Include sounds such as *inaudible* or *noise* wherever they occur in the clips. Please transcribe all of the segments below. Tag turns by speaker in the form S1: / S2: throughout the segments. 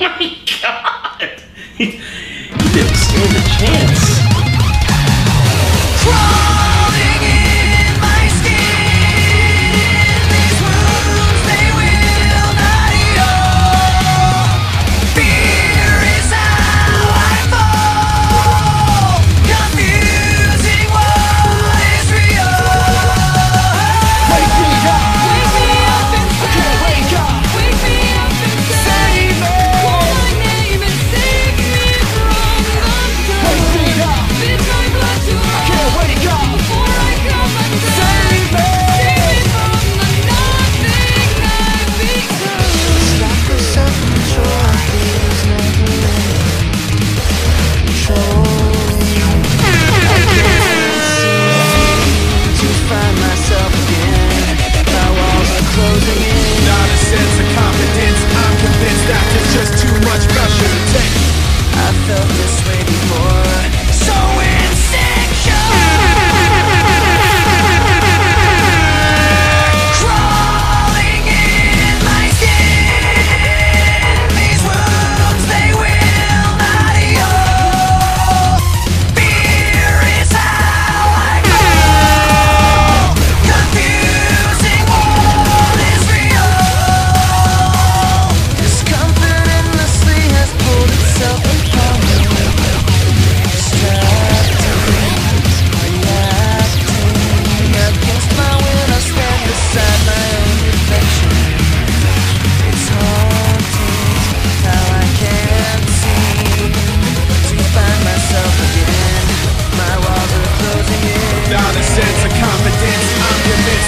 S1: *laughs* my god! He, he didn't stand a chance.
S2: That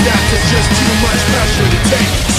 S2: That's just too much pressure to take.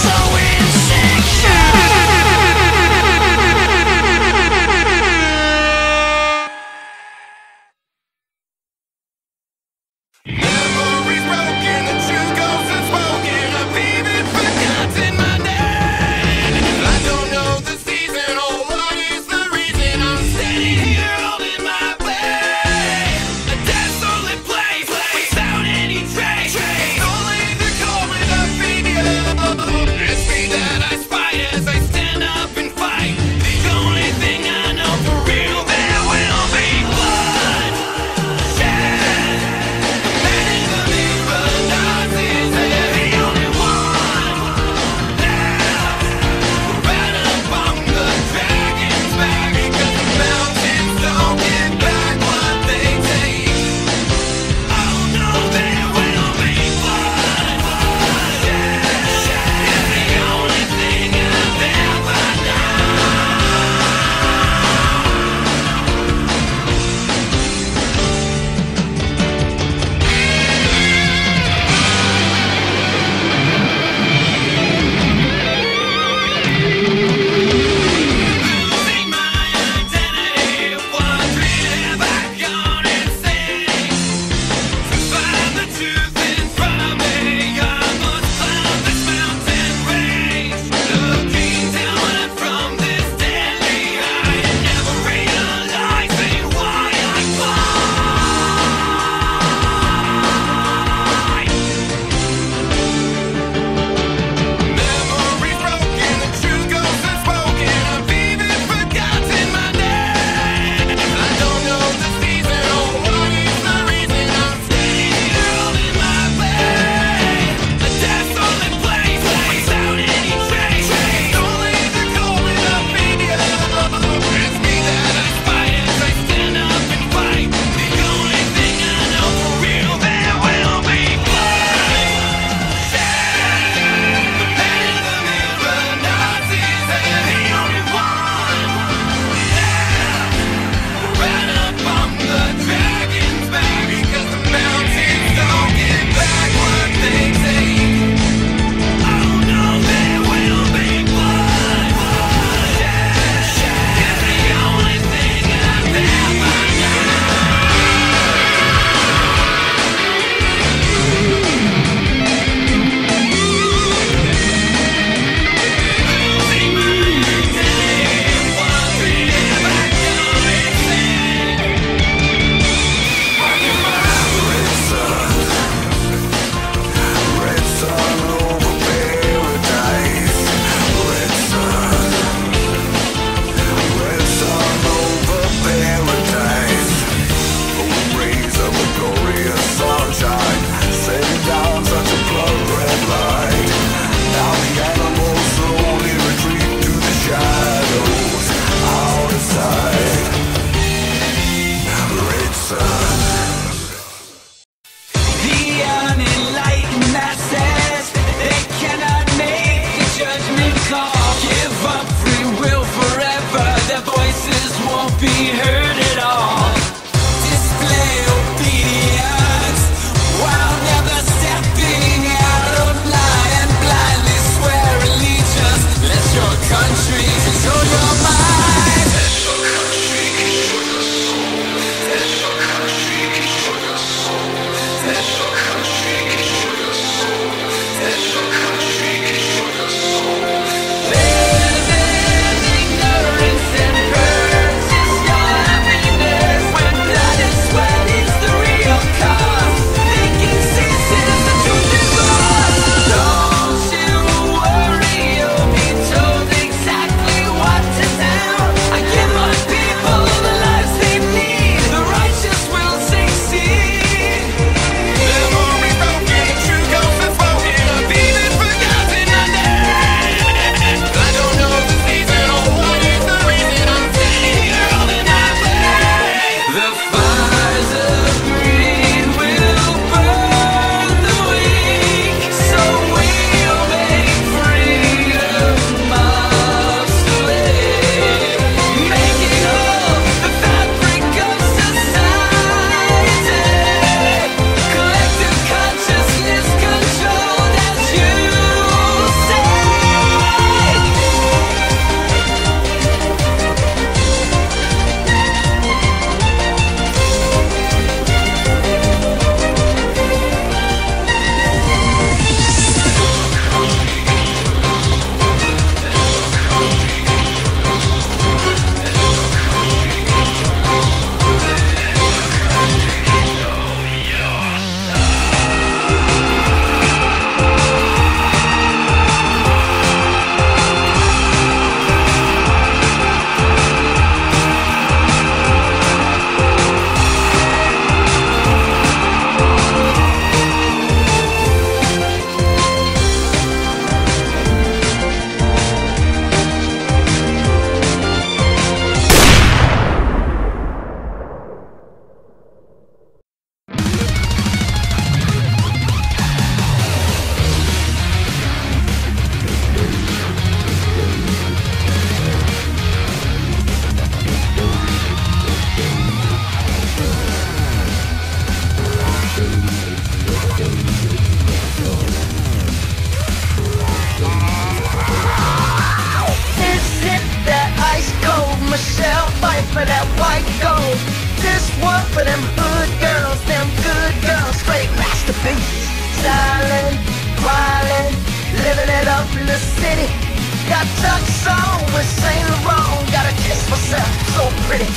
S1: With Saint Laurent. Gotta kiss myself, so pretty.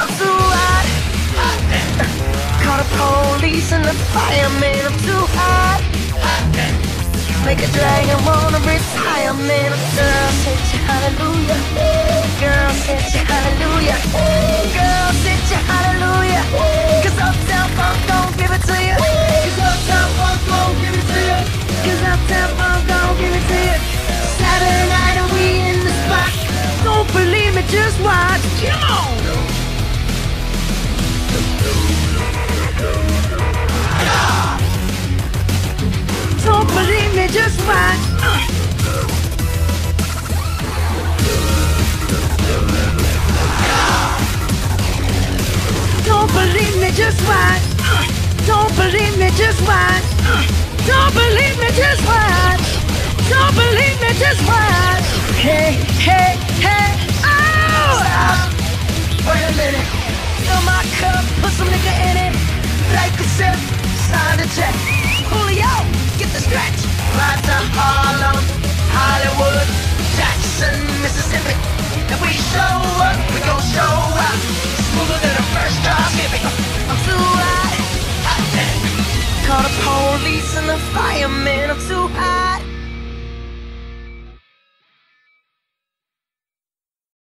S1: I'm too hot. Call the police and the fireman. I'm too hot. Make a dragon wanna retire, man. Girl, hallelujah. Girl, set me, just watch. Don't believe me, just watch. Don't believe me, just watch. Don't believe me, just watch. Hey, hey, hey, oh! Stop. Wait a minute. Fill my cup, put some nigga in it. Like a sip, sign the check. Julio, get the stretch. Right to Harlem, Hollywood, Jackson, Mississippi. If we show up, we gon' show out. Police and the fireman. I'm too.